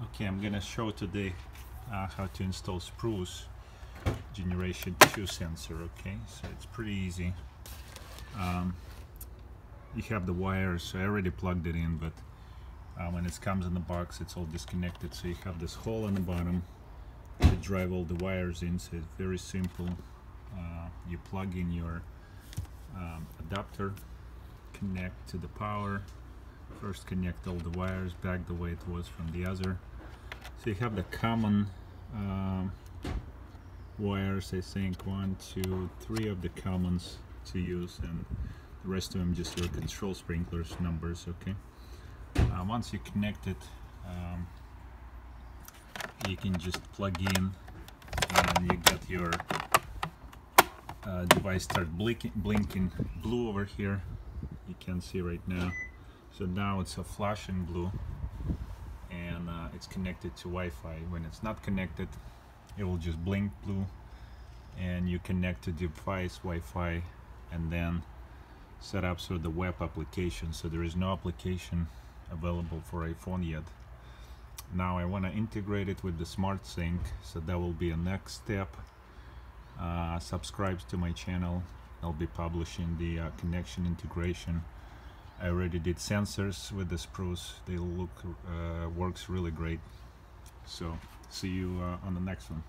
Okay, I'm gonna show today uh, how to install Spruce generation 2 sensor okay? So it's pretty easy. Um, you have the wires so I already plugged it in but uh, when it comes in the box it's all disconnected so you have this hole in the bottom to drive all the wires in so it's very simple. Uh, you plug in your um, adapter connect to the power first connect all the wires back the way it was from the other. So you have the common um, wires I think. One two three of the commons to use and the rest of them just your control sprinklers numbers okay? Uh, once you connect it um, you can just plug in and you get your uh, device start blinking, blinking blue over here. You can see right now so now it's a flashing blue and uh, it's connected to Wi-Fi. When it's not connected it will just blink blue and you connect to device Wi-Fi and then set up sort of the web application. So there is no application available for iPhone yet. Now I want to integrate it with the SmartThings so that will be a next step. Uh, subscribe to my channel. I'll be publishing the uh, connection integration I already did sensors with the spruce. They look uh, works really great. So see you uh, on the next one